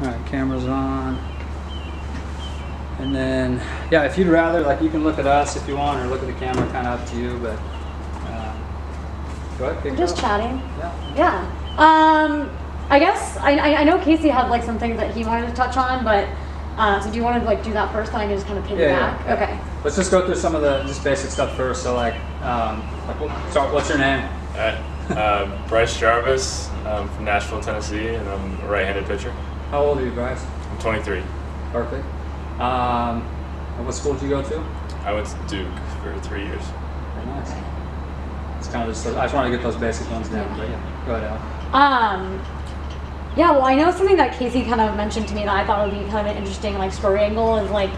All right, camera's on. And then, yeah, if you'd rather, like, you can look at us if you want, or look at the camera, kind of up to you. But um, go ahead. Just off. chatting. Yeah. Yeah. Um, I guess I, I I know Casey had like some things that he wanted to touch on, but uh, so do you want to like do that first, and I can just kind of piggyback? Yeah, yeah. Okay. Let's just go through some of the just basic stuff first. So, like, um, like, what- sorry, what's your name? Alright, uh, Bryce Jarvis um, from Nashville, Tennessee, and I'm a right-handed pitcher. How old are you, Bryce? I'm 23. Perfect. Um, and what school did you go to? I went to Duke for three years. Very nice. It's kind of just. I just want to get those basic ones down. But yeah, go ahead, Al. Um, yeah, well, I know something that Casey kind of mentioned to me that I thought would be kind of an interesting like story angle is like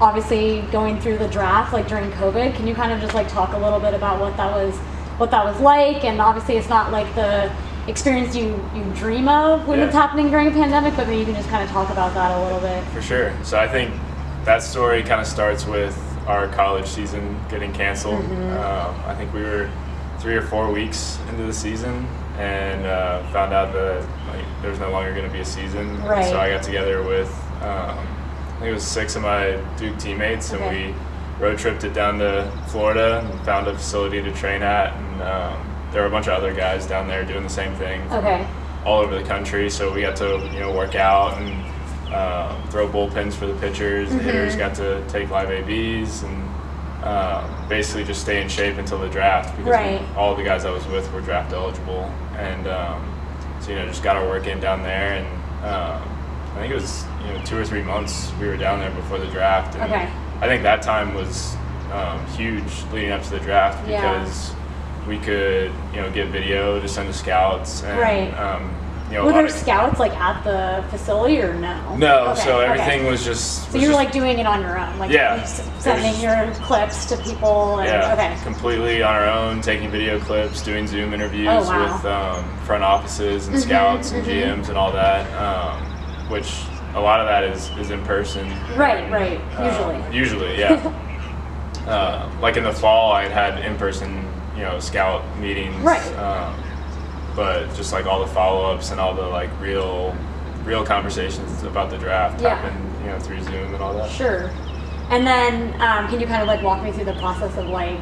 obviously going through the draft like during COVID. Can you kind of just like talk a little bit about what that was, what that was like? And obviously, it's not like the experience you you dream of when Yeah. it's happening during a pandemic, but maybe you can just kind of talk about that a little bit. For sure. So I think that story kind of starts with our college season getting canceled. Um, I think we were three or four weeks into the season and uh, found out that like there was no longer going to be a season. Right. So I got together with um, I think it was six of my Duke teammates Okay. and we road tripped it down to Florida and found a facility to train at and um, there were a bunch of other guys down there doing the same thing Okay. all over the country. So we got to you know work out and um, throw bullpens for the pitchers. The hitters got to take live ABs and um, basically just stay in shape until the draft because Right. all the guys I was with were draft eligible. And um, so you know just got our work in down there and. Um, I think it was you know two or three months we were down there before the draft, and Okay. I think that time was um, huge leading up to the draft Yeah. We could you know get video to send to scouts and Right. um, you know Were there of- scouts like at the facility or no? no, Okay, so okay. everything was just So you were just- like doing it on your own, like Yeah. was sending just- your clips to people. And, yeah, Okay. completely on our own, taking video clips, doing Zoom interviews Oh, wow. with um, front offices and Mhm, scouts and mhm. GMs and all that, um, which a lot of that is, is in person. Right, And, right, uh, usually. usually, yeah. uh, like in the fall, I had in-person, you know, scout meetings. Right. Um, but just like all the follow-ups and all the like real, real conversations about the draft Yeah. happened, you know, through Zoom and all that. Sure. And then, um, can you kind of like walk me through the process of like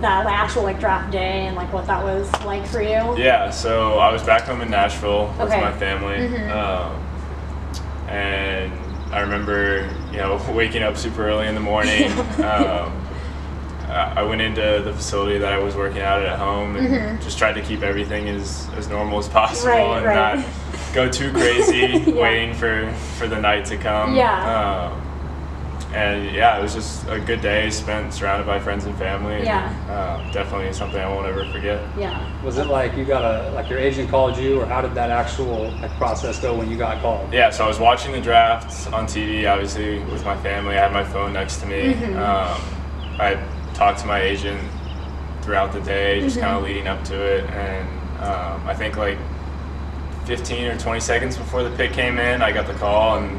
that like, actual like draft day and like what that was like for you? Yeah, so I was back home in Nashville with my family, Mhm. um, and I remember, you know, waking up super early in the morning. um, I I went into the facility that I was working out at home and just tried to keep everything as, as normal as possible Mm-hmm. Right, and right. not go too crazy Yeah. waiting for, for the night to come. Yeah. Um, and yeah, it was just a good day spent surrounded by friends and family. and, Yeah. uh, definitely something I won't ever forget. Yeah. Was it like you got a like your agent called you, or how did that actual like process go when you got called? Yeah, so I was watching the draft on TV, obviously with my family. I had my phone next to me. Mhm. Um, I talked to my agent throughout the day, just kind of leading up to it, and um, I think like 15 or 20 seconds before the pick came in, I got the call, and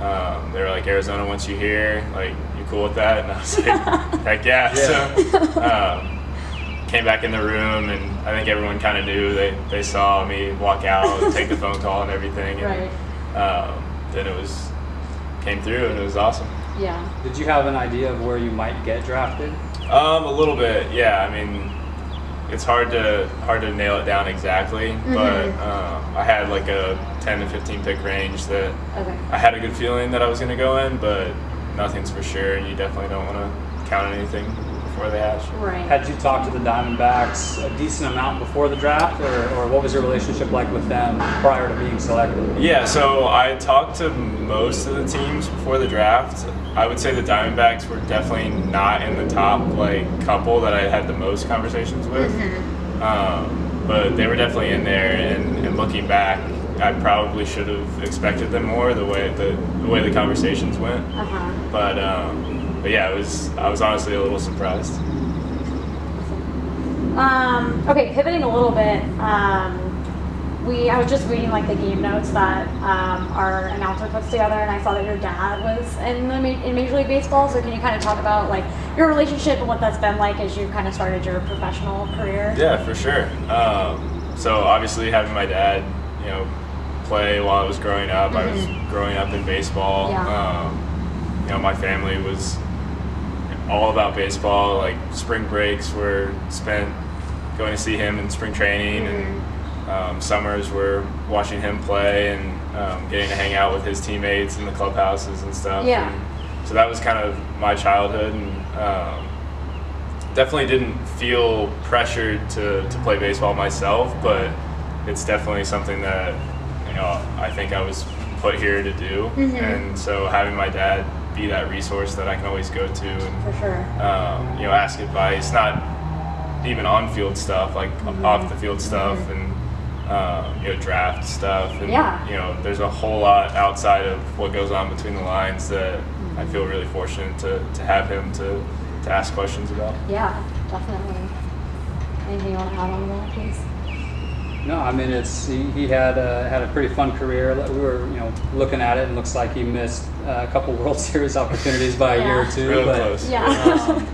um, they were like, "Arizona wants you here. Like, you cool with that?" And I was like, "Heck yeah!" So, um, came back in the room, and I think everyone kind of knew. They they saw me walk out, and take the phone call, and everything. And, um, then it was came through, and it was awesome. Yeah. Did you have an idea of where you might get drafted? Um, a little bit, yeah. I mean, it's hard to hard to nail it down exactly, but Mhm. um, I had like a 10 to 15 pick range that Okay. I had a good feeling that I was going to go in, but nothing's for sure, and you definitely don't want to count anything before they hatch. Right. Had you talked to the Diamondbacks a decent amount before the draft, or, or what was your relationship like with them prior to being selected? Yeah, so I talked to most of the teams before the draft. I would say the Diamondbacks were definitely not in the top like couple that I had the most conversations with. Um, but they were definitely in there, and, and looking back, I probably should have expected them more the way the, the way the conversations went. Uh huh. But um, but yeah, it was I was honestly a little surprised. Um, okay, pivoting a little bit. Um, we I was just reading like the game notes that um, our announcer puts together, and I saw that your dad was in the ma- in Major League Baseball. So can you kind of talk about like your relationship and what that's been like as you kind of started your professional career? Yeah, for sure. Um, so obviously having my dad, you know, play while I was growing up. I was growing up in baseball. Mm-hmm. Yeah. Um, you know, my family was all about baseball. Like spring breaks were spent going to see him in spring training, Mm-hmm. and um, summers were watching him play and um, getting to hang out with his teammates in the clubhouses and stuff. Yeah. And so that was kind of my childhood, and um, definitely didn't feel pressured to, to play baseball myself, but it's definitely something that you know I think I was put here to do, Mhm. and so having my dad be that resource that I can always go to and For sure. um, you know ask advice, not even on field stuff, like Mm-hmm. off the field stuff and. Um, you know, draft stuff, and Yeah. you know, there's a whole lot outside of what goes on between the lines that Mm-hmm. I feel really fortunate to, to have him to, to ask questions about. Yeah, definitely. Anything you want to add on that, please? No, I mean it's he, he had a, had a pretty fun career. We were you know looking at it and looks like he missed uh, a couple World Series opportunities by a year or two. Really but, close. Yeah. um,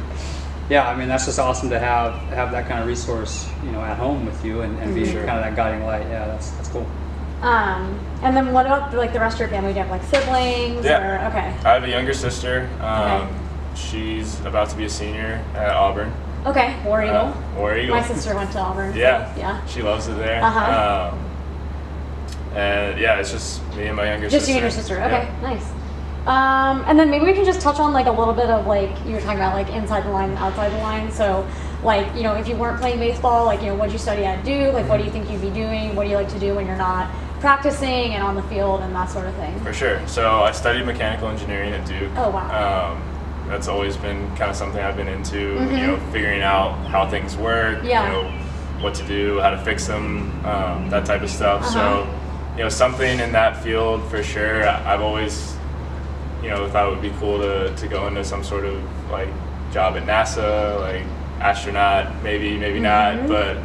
yeah, I mean that's just awesome to have have that kind of resource you know at home with you and, and be Sure. kind of that guiding light. Yeah, that's that's cool. Um, and then what about like the rest of your family? Do you have like siblings? Yeah. Or, okay. I have a younger sister. Um, Okay. She's about to be a senior at Auburn. Okay. War Eagle. Uh, War Eagle. My sister went to Auburn. so, Yeah. yeah. She loves it there. Uh-huh. Um, and yeah, it's just me and my younger Just sister. you and your sister. Okay. Yeah. Nice. Um, and then maybe we can just touch on like a little bit of like you were talking about like inside the line and outside the line. So like you know if you weren't playing baseball, like you know what you study at Duke? Like what do you think you'd be doing? What do you like to do when you're not practicing and on the field and that sort of thing? For sure. So I studied mechanical engineering at Duke. Oh, wow. Um, that's always been kind of something I've been into. Mhm. You know, figuring out how things work. Yeah. You know, what to do, how to fix them, um, that type of stuff. Uh-huh. So, you know, something in that field for sure. I've always, you know, thought it would be cool to, to go into some sort of like job at NASA, like astronaut, maybe, maybe Mhm. not, but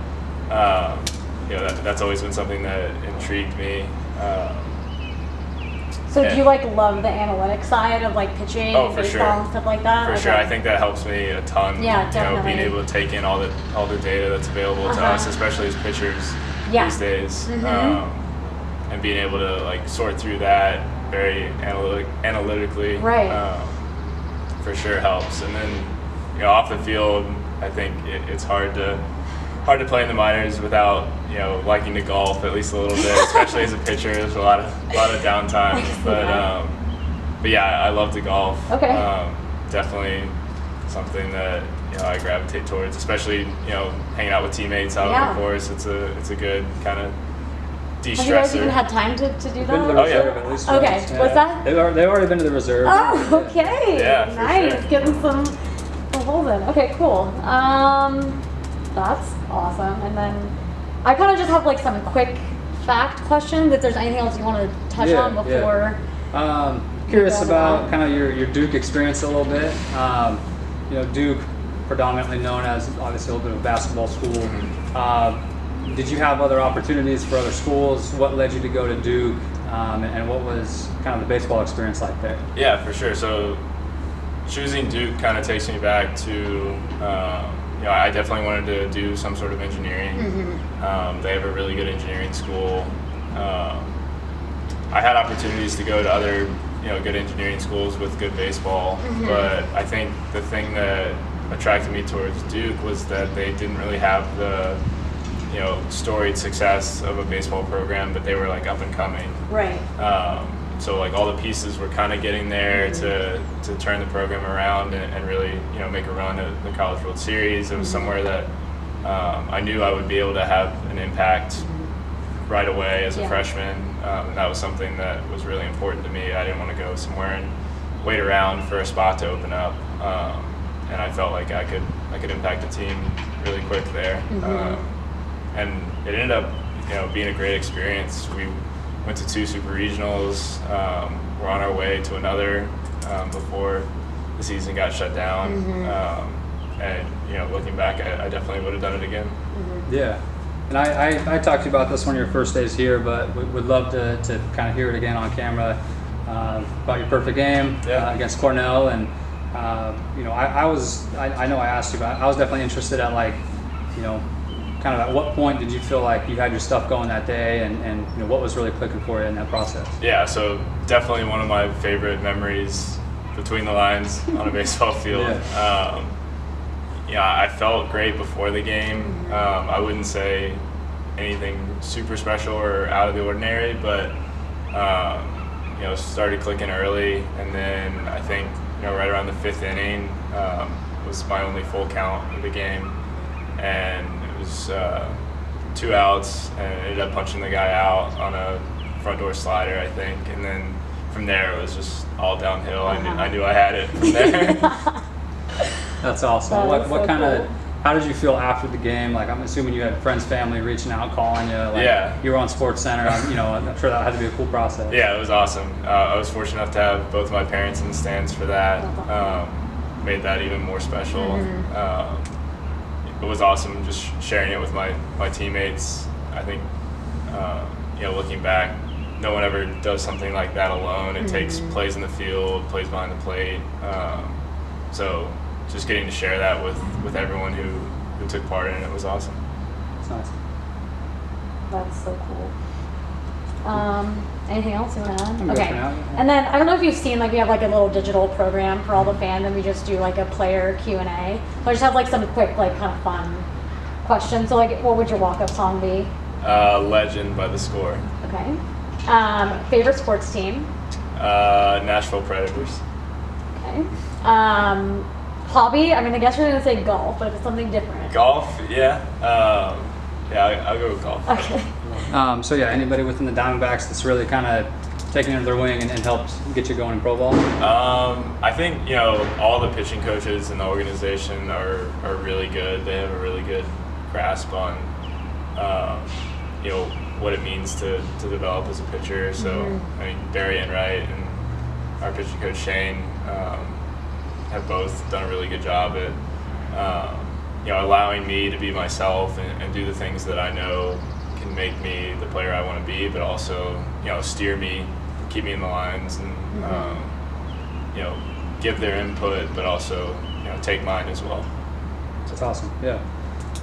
um, you know, that, that's always been something that intrigued me. Um, So do you like love the analytic side of like pitching, Oh, and for baseball, sure. and stuff like that? For sure, I think that helps me a ton. Yeah, You know, definitely. being able to take in all the all the data that's available to Uh-huh. us, especially as pitchers Yeah. these days, Mhm. um, and being able to like sort through that very analytic, analytically, Right. um, for sure helps. And then you know, off the field, I think it, it's hard to hard to play in the minors without you know liking to golf at least a little bit, especially as a pitcher. There's a lot of a lot of downtime, but. Yeah. Um, but yeah, I love to golf. Okay. Um, definitely something that you know I gravitate towards, especially you know hanging out with teammates out Yeah. on the course. It's a it's a good kind of de-stressor. Have you guys even had time to, to do Been to the that? Oh, yeah. reserve Okay, once. what's that? They've, al- they've already been to the reserve. Oh, okay. Yeah, for nice. sure. Getting some, some holes in. Okay, cool. Um, that's awesome. And then I kind of just have like some quick fact questions. If there's anything else you want to touch Yeah, on yeah. before. Um, curious about kind of your, your Duke experience a little bit. Um, you know, Duke, predominantly known as obviously a little bit of a basketball school. Um, did you have other opportunities for other schools? What led you to go to Duke? Um, and, and what was kind of the baseball experience like there? Yeah, for sure. So choosing Duke kind of takes me back to, um, you know, I definitely wanted to do some sort of engineering. Um, they have a really good engineering school. Um, I had opportunities to go to other, you know, good engineering schools with good baseball, but I think the thing that attracted me towards Duke was that they didn't really have the, you know, storied success of a baseball program, but they were like up and coming. Right. Um, so like all the pieces were kind of getting there to, to turn the program around and, and really you know make a run at the College World Series. It was somewhere that um, I knew I would be able to have an impact right away as a Yeah. freshman, um, and that was something that was really important to me. I didn't want to go somewhere and wait around for a spot to open up, um, and I felt like I could I could impact the team really quick there. Um, and it ended up you know being a great experience. We went to two super regionals. Um, we're on our way to another um, before the season got shut down. Um, and you know, looking back, I, I definitely would have done it again. Yeah. And I, I, I talked to you about this one of your first days here, but we would love to, to kind of hear it again on camera uh, about your perfect game Yeah. uh, against Cornell. And, uh, you know, I, I was, I, I know I asked you, but I was definitely interested at like, you know, kind of at what point did you feel like you had your stuff going that day, and, and you know what was really clicking for you in that process? Yeah, so definitely one of my favorite memories between the lines on a baseball field. Um, yeah, I felt great before the game. Um, I wouldn't say anything super special or out of the ordinary, but um, you know, started clicking early, and then I think you know right around the fifth inning um, was my only full count of the game, and it was uh, two outs, and I ended up punching the guy out on a front door slider, I think, and then from there it was just all downhill. I, knew, I knew I had it from there. That's awesome. That what is what so kind of cool. how did you feel after the game? Like I'm assuming you had friends, family reaching out, calling you. Like, Yeah. You were on Sports Center. I'm, you know, I'm sure that had to be a cool process. Yeah, it was awesome. Uh, I was fortunate enough to have both my parents in the stands for that. Um, made that even more special. Mhm. Um, it was awesome just sharing it with my, my teammates. I think, uh, you know, looking back, no one ever does something like that alone. It takes Mhm. plays in the field, plays behind the plate. Um, so just getting to share that with, with everyone who, who took part in it was awesome. It's nice. That's so cool. Um, anything else you want to add? I'm okay. for now, yeah. And then I don't know if you've seen like we have like a little digital program for all the fans, and we just do like a player Q and A. So I just have like some quick like kind of fun questions. So like, what would your walk up song be? Uh, legend by the score. Okay. Um, favorite sports team. Uh, Nashville Predators. Okay. Um, hobby. I mean, I guess you're gonna say golf, but if it's something different. Golf, yeah. Um, yeah, I, I'll go with golf. Okay. Um, so yeah, anybody within the Diamondbacks that's really kind of taking it under their wing and, and helped get you going in pro ball. Um, I think you know all the pitching coaches in the organization are, are really good. They have a really good grasp on um, you know what it means to, to develop as a pitcher. So Mhm. I mean Barry Enright and our pitching coach Shane um, have both done a really good job at um, you know allowing me to be myself and, and do the things that I know can make me the player I want to be, but also you know steer me, keep me in the lines, and Mhm. um, you know give their input, but also you know take mine as well. That's awesome. Yeah.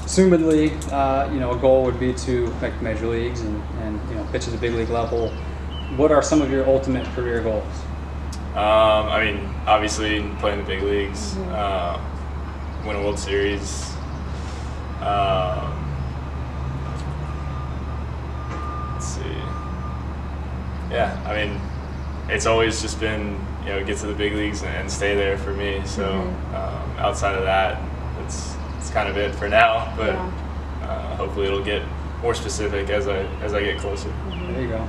Assumedly, uh, you know, a goal would be to make major leagues and, and you know pitch at the big league level. What are some of your ultimate career goals? Um, I mean, obviously playing the big leagues, Mhm. uh, win a World Series. Um, let's see. Yeah, I mean, it's always just been you know get to the big leagues and, and stay there for me. So Mhm. um, outside of that, it's it's kind of it for now. But Yeah. uh, hopefully it'll get more specific as I as I get closer. There you go.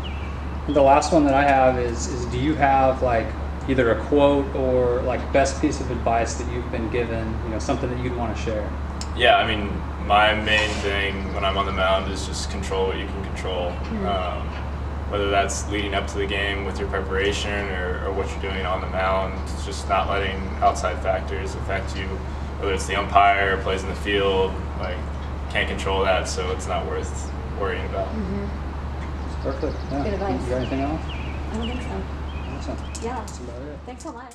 The last one that I have is is do you have like either a quote or like best piece of advice that you've been given? You know, something that you'd want to share. Yeah, I mean, my main thing when I'm on the mound is just control what you can control. Um, whether that's leading up to the game with your preparation or, or what you're doing on the mound, just not letting outside factors affect you. Whether it's the umpire, plays in the field, like can't control that, so it's not worth worrying about. Mm-hmm. Perfect. Yeah. Good advice. You got anything else? I don't think so. Awesome. Yeah. That's about it. Thanks so much.